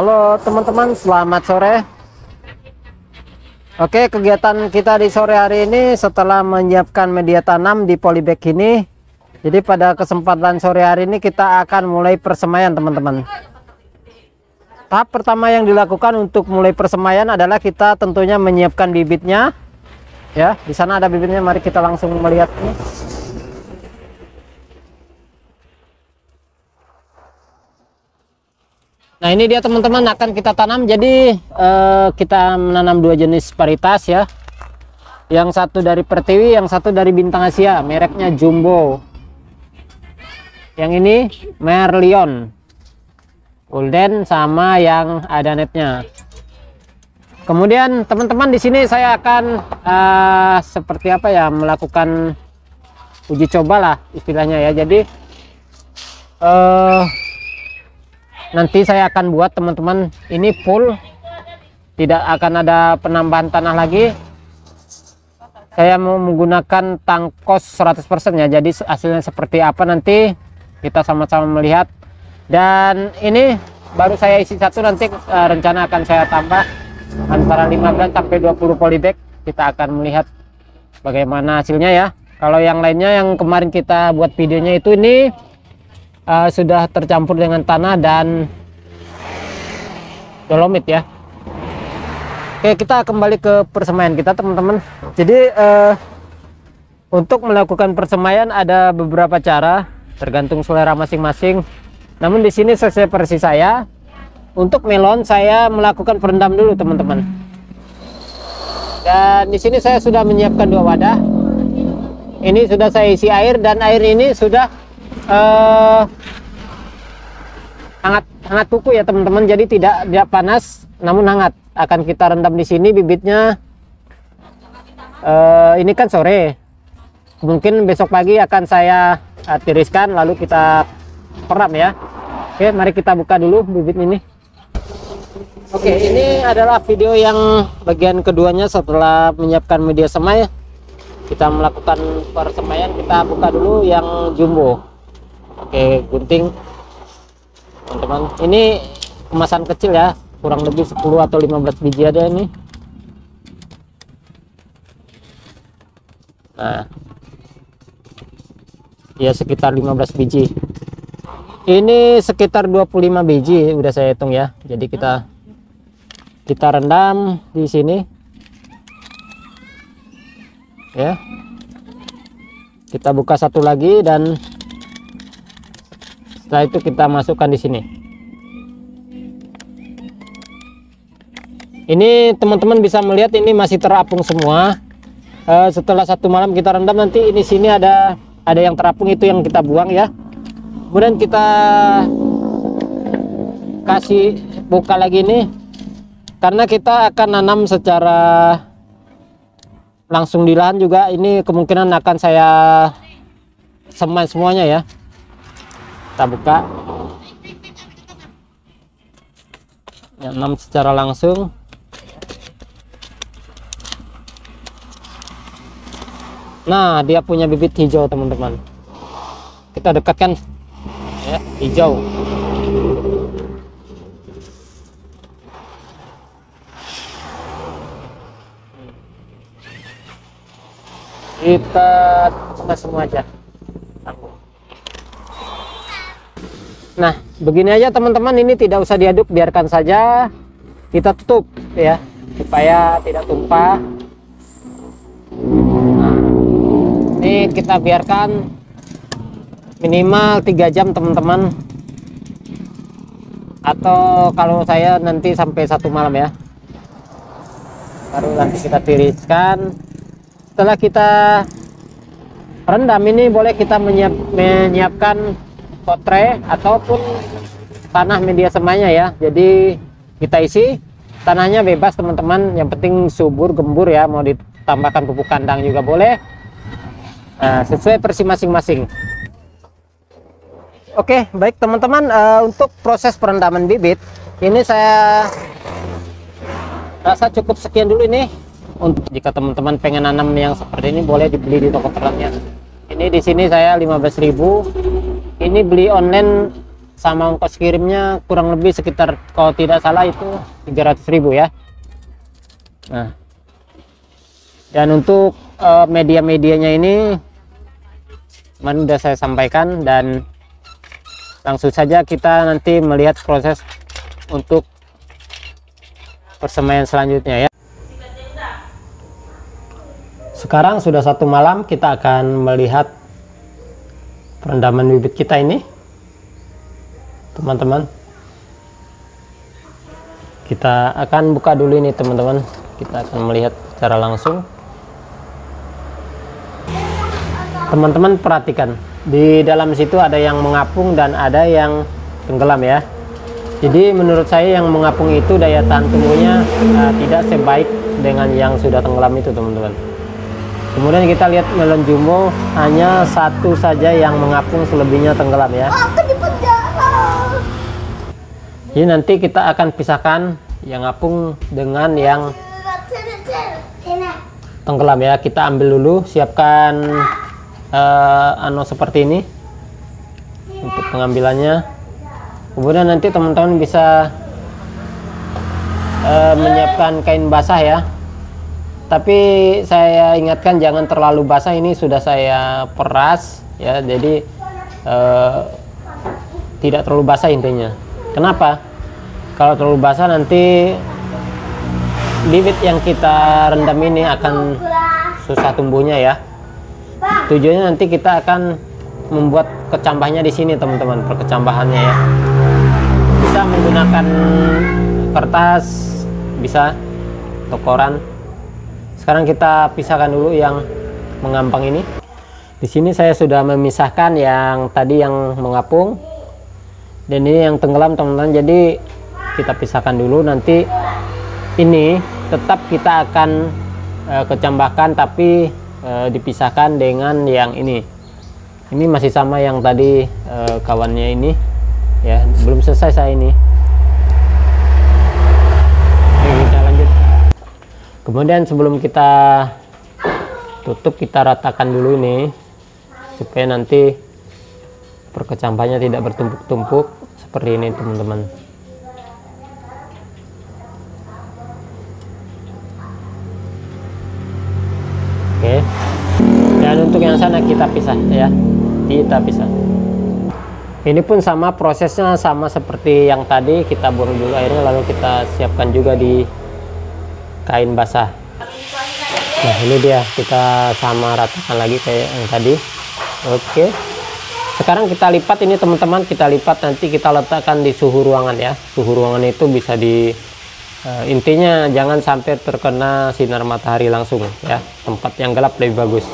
Halo teman-teman, selamat sore. Oke, kegiatan kita di sore hari ini setelah menyiapkan media tanam di polybag ini. Jadi pada kesempatan sore hari ini kita akan mulai persemaian teman-teman. Tahap pertama yang dilakukan untuk mulai persemaian adalah kita tentunya menyiapkan bibitnya. Ya, di sana ada bibitnya. Mari kita langsung melihat ini. Nah ini dia teman-teman akan kita tanam. Jadi eh, kita menanam dua jenis varietas ya. Yang satu dari Pertiwi yang satu dari Bintang Asia. Mereknya Jumbo. Yang ini Merlion. Golden sama yang ada netnya. Kemudian teman-teman di sini saya akan uh, seperti apa ya melakukan uji coba lah istilahnya ya. Jadi uh, nanti saya akan buat teman-teman ini full. Tidak akan ada penambahan tanah lagi. Saya mau menggunakan tangkos 100% ya. Jadi hasilnya seperti apa nanti kita sama-sama melihat. Dan ini baru saya isi satu nanti uh, rencana akan saya tambah. Antara 15 sampai 20 polybag kita akan melihat bagaimana hasilnya ya. Kalau yang lainnya yang kemarin kita buat videonya itu ini uh, sudah tercampur dengan tanah dan dolomit ya. Oke kita kembali ke persemaian kita teman-teman. Jadi uh, untuk melakukan persemaian ada beberapa cara tergantung selera masing-masing. Namun di sini sesuai versi saya. Untuk melon saya melakukan perendam dulu teman-teman. Dan di sini saya sudah menyiapkan dua wadah. Ini sudah saya isi air dan air ini sudah uh, hangat hangat kuku ya teman-teman. Jadi tidak tidak panas namun hangat. Akan kita rendam di sini bibitnya. Uh, ini kan sore. Mungkin besok pagi akan saya uh, tiriskan lalu kita peram ya. Oke mari kita buka dulu bibit ini. Oke ini adalah video yang bagian keduanya setelah menyiapkan media semai. Kita melakukan persemaian kita buka dulu yang jumbo oke gunting. Teman-teman ini kemasan kecil ya. Kurang lebih 10 atau 15 biji ada ini. Nah. Ya sekitar 15 biji. Ini sekitar 25 biji udah saya hitung ya. Jadi kita kita rendam di sini. Ya. Kita buka satu lagi dan setelah itu kita masukkan di sini. Ini teman-teman bisa melihat ini masih terapung semua. Uh, setelah satu malam kita rendam nanti ini sini ada ada yang terapung itu yang kita buang ya. Kemudian kita kasih buka lagi nih karena kita akan nanam secara langsung di lahan juga. Ini kemungkinan akan saya semen semuanya ya kita buka. Yang 6 secara langsung. Nah dia punya bibit hijau teman-teman. Kita dekatkan. Ya hijau. Kita semua semua aja Nah, begini aja teman-teman, ini tidak usah diaduk, biarkan saja kita tutup ya, supaya tidak tumpah. Nah, ini kita biarkan minimal tiga jam teman-teman. Atau kalau saya nanti sampai satu malam ya. Baru nanti kita tiriskan. Setelah kita rendam ini boleh kita menyiap, menyiapkan kotre ataupun tanah media semanya ya. Jadi kita isi. Tanahnya bebas teman-teman. Yang penting subur gembur ya. Mau ditambahkan pupuk kandang juga boleh. Nah, sesuai versi masing-masing. Oke baik teman-teman. Uh, untuk proses perendaman bibit ini saya rasa cukup sekian dulu ini. Untuk jika teman-teman pengen nanam yang seperti ini boleh dibeli di toko ternak ini di sini saya 15.000 ini beli online sama ongkos kirimnya kurang lebih sekitar kalau tidak salah itu 300.000 ya. Nah. Dan untuk uh, media-medianya ini mana sudah saya sampaikan dan langsung saja kita nanti melihat proses untuk persemaian selanjutnya ya sekarang sudah satu malam kita akan melihat perendaman bibit kita ini. Teman-teman kita akan buka dulu ini teman-teman. Kita akan melihat secara langsung. Teman-teman perhatikan. Di dalam situ ada yang mengapung dan ada yang tenggelam ya. Jadi menurut saya yang mengapung itu daya tahan tumbuhnya uh, tidak sebaik dengan yang sudah tenggelam itu teman-teman kemudian kita lihat melon jumbo hanya satu saja yang mengapung selebihnya tenggelam ya. Jadi nanti kita akan pisahkan yang ngapung dengan yang tenggelam ya. Kita ambil dulu siapkan uh, anu seperti ini untuk pengambilannya. Kemudian nanti teman-teman bisa uh, menyiapkan kain basah ya tapi saya ingatkan jangan terlalu basah ini sudah saya peras ya. Jadi uh, tidak terlalu basah intinya. Kenapa? Kalau terlalu basah nanti bibit yang kita rendam ini akan susah tumbuhnya ya. Tujuannya nanti kita akan membuat kecambahnya di sini teman-teman perkecambahannya ya. Bisa menggunakan kertas bisa atau sekarang kita pisahkan dulu yang mengampang ini. Di sini saya sudah memisahkan yang tadi yang mengapung dan ini yang tenggelam teman-teman. Jadi kita pisahkan dulu. Nanti ini tetap kita akan e, kecambahkan tapi e, dipisahkan dengan yang ini. Ini masih sama yang tadi e, kawannya ini. Ya belum selesai saya ini kemudian sebelum kita tutup kita ratakan dulu ini supaya nanti perkecampahnya tidak bertumpuk-tumpuk seperti ini teman-teman. Oke. Dan untuk yang sana kita pisah ya. Kita pisah. Ini pun sama prosesnya sama seperti yang tadi kita buang dulu airnya lalu kita siapkan juga di kain basah. Nah ini dia kita sama ratakan lagi kayak yang tadi. Oke. Sekarang kita lipat ini teman-teman kita lipat nanti kita letakkan di suhu ruangan ya. Suhu ruangan itu bisa di uh, intinya jangan sampai terkena sinar matahari langsung ya. Tempat yang gelap lebih bagus.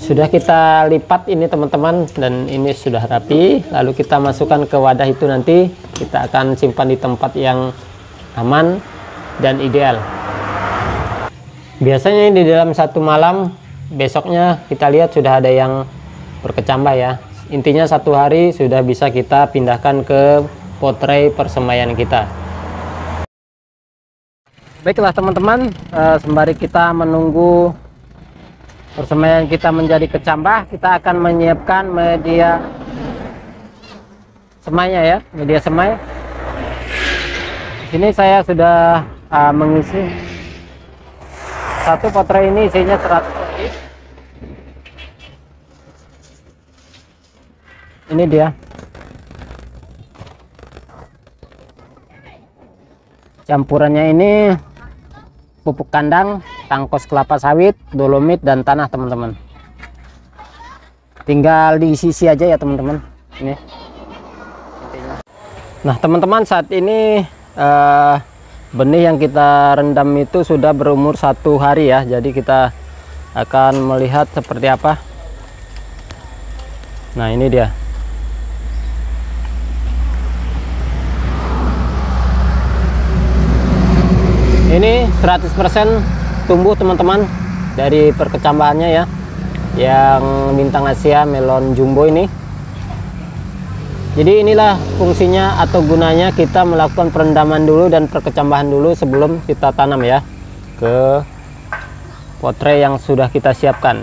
Sudah kita lipat ini teman-teman dan ini sudah rapi. Lalu kita masukkan ke wadah itu nanti. Kita akan simpan di tempat yang aman dan ideal biasanya di dalam satu malam besoknya kita lihat sudah ada yang berkecambah ya. Intinya satu hari sudah bisa kita pindahkan ke potrei persemaian kita. Baiklah teman-teman eh, sembari kita menunggu persemaian kita menjadi kecambah kita akan menyiapkan media semainya ya media semai. Ini saya sudah uh, mengisi satu potret ini isinya 100 lebih ini dia. Campurannya ini pupuk kandang tangkos kelapa sawit dolomit dan tanah teman-teman. Tinggal diisi aja ya teman-teman. Ini. Nah teman-teman saat ini uh, benih yang kita rendam itu sudah berumur satu hari ya jadi kita akan melihat seperti apa. Nah ini dia. Ini 100% tumbuh teman-teman dari perkecambahannya ya. Yang bintang Asia melon jumbo ini jadi inilah fungsinya atau gunanya kita melakukan perendaman dulu dan perkecambahan dulu sebelum kita tanam ya ke potre yang sudah kita siapkan.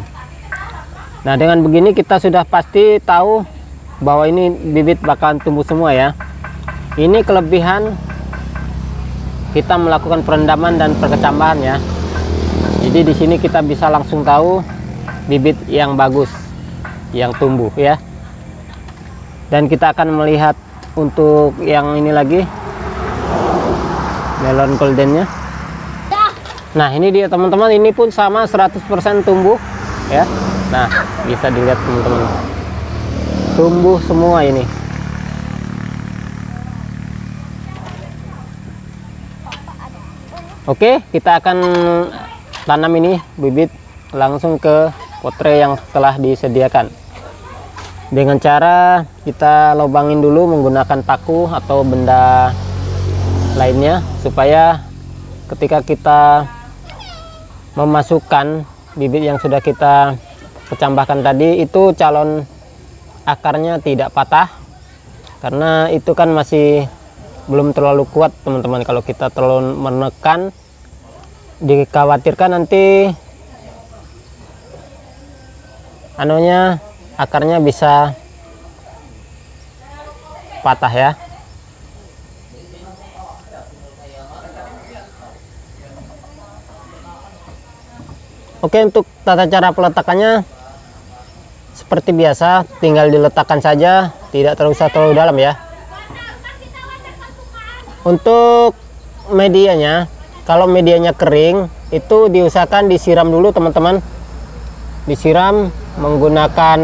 Nah dengan begini kita sudah pasti tahu bahwa ini bibit bakalan tumbuh semua ya. Ini kelebihan kita melakukan perendaman dan perkecambahan ya. Jadi di sini kita bisa langsung tahu bibit yang bagus yang tumbuh ya dan kita akan melihat untuk yang ini lagi. Melon goldennya. Nah ini dia teman-teman. Ini pun sama 100% tumbuh ya. Nah bisa dilihat teman-teman. Tumbuh semua ini. Oke, kita akan tanam ini bibit langsung ke potre yang telah disediakan. Dengan cara kita lubangin dulu menggunakan paku atau benda lainnya supaya ketika kita memasukkan bibit yang sudah kita kecambahkan tadi itu calon akarnya tidak patah. Karena itu kan masih belum terlalu kuat teman-teman. Kalau kita terlalu menekan dikhawatirkan nanti anunya akarnya bisa patah ya. Oke untuk tata cara peletakannya seperti biasa tinggal diletakkan saja tidak terlalu terlalu dalam ya. Untuk medianya kalau medianya kering itu diusahakan disiram dulu teman-teman disiram menggunakan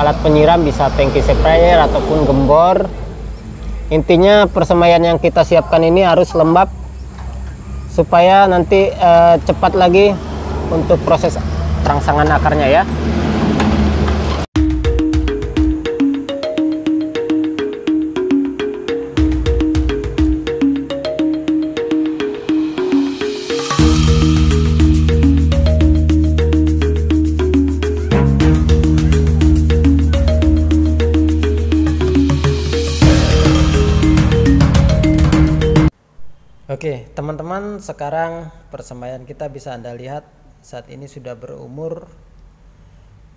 alat penyiram bisa tangki sprayer ataupun gembor. Intinya persemaian yang kita siapkan ini harus lembab supaya nanti eh, cepat lagi untuk proses rangsangan akarnya ya teman-teman, sekarang persembahan kita bisa Anda lihat saat ini sudah berumur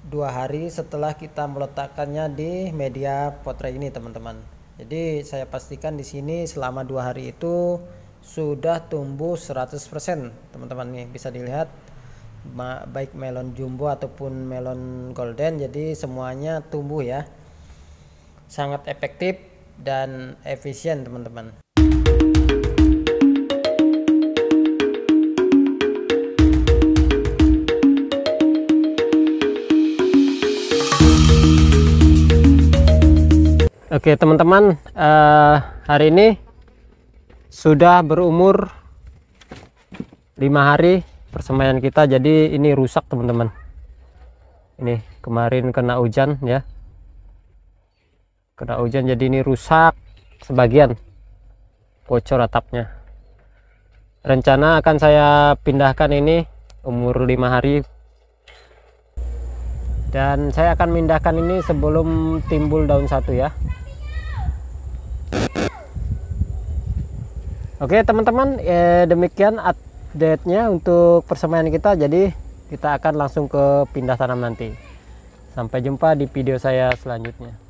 dua hari setelah kita meletakkannya di media potret ini, teman-teman. Jadi saya pastikan di sini selama dua hari itu sudah tumbuh 100%, teman-teman. Nih bisa dilihat baik melon jumbo ataupun melon golden jadi semuanya tumbuh ya. Sangat efektif dan efisien teman-teman Oke teman-teman uh, hari ini sudah berumur lima hari persemaian kita jadi ini rusak teman-teman. Ini kemarin kena hujan ya. Kena hujan jadi ini rusak sebagian bocor atapnya. Rencana akan saya pindahkan ini umur lima hari. Dan saya akan memindahkan ini sebelum timbul daun satu ya Oke teman-teman eh, demikian update-nya untuk persemaian kita. Jadi kita akan langsung ke pindah tanam nanti. Sampai jumpa di video saya selanjutnya